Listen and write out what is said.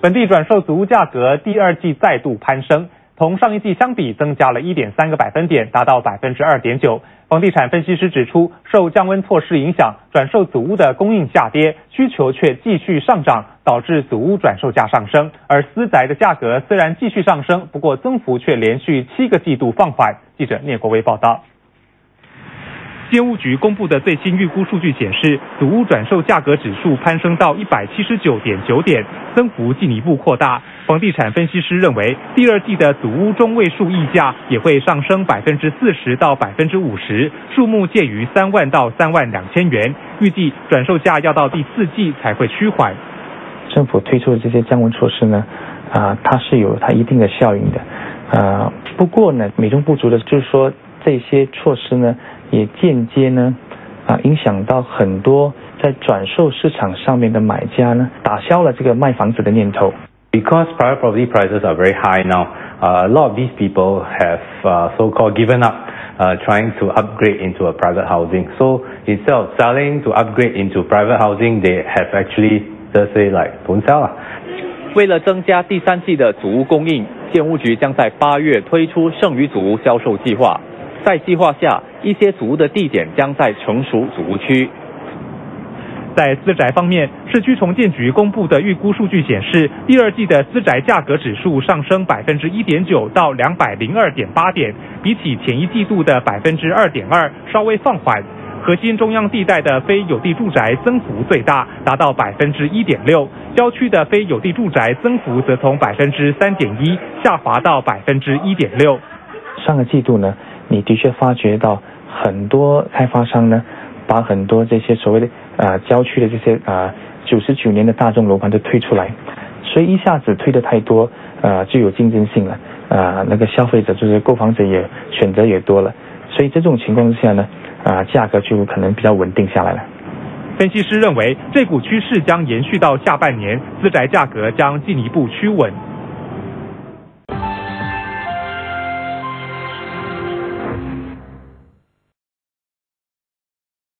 本地转售祖屋价格第二季再度攀升，同上一季相比增加了一点三个百分点，达到百分之二点九。房地产分析师指出，受降温措施影响，转售祖屋的供应下跌，需求却继续上涨，导致祖屋转售价上升。而私宅的价格虽然继续上升，不过增幅却连续七个季度放缓。记者聂国威报道。建屋局公布的最新预估数据显示，祖屋转售价格指数攀升到一百七十九点九点，增幅进一步扩大。房地产分析师认为，第二季的祖屋中位数溢价也会上升百分之四十到百分之五十，数目介于三万到三万两千元。预计转售价要到第四季才会趋缓。政府推出的这些降温措施呢，啊，它是有它一定的效应的，啊，不过呢，美中不足的就是说这些措施呢。也间接呢，啊，影响到很多在转售市场上面的买家呢，打消了这个卖房子的念头。Because private property prices are very high now, a lot of these people have so-called given up, trying to upgrade into a private housing. So instead of selling to upgrade into private housing, they have actually just say like don't sell 啊。为了增加第三季的祖屋供应，建屋局将在八月推出剩余祖屋销售计划。在计划下，一些祖屋的地点将在成熟祖屋区。在私宅方面，市区重建局公布的预估数据显示，第二季的私宅价格指数上升百分之一点九到两百零二点八点，比起前一季度的百分之二点二稍微放缓。核心中央地带的非有地住宅增幅最大，达到百分之一点六；郊区的非有地住宅增幅则从百分之三点一下滑到百分之一点六。上个季度呢？你的确发觉到很多开发商呢，把很多这些所谓的啊郊区的这些啊九十九年的大众楼盘都推出来，所以一下子推的太多，呃就有竞争性了，啊那个消费者就是购房者也选择也多了，所以这种情况之下呢，啊价格就可能比较稳定下来了。分析师认为，这股趋势将延续到下半年，私宅价格将进一步趋稳。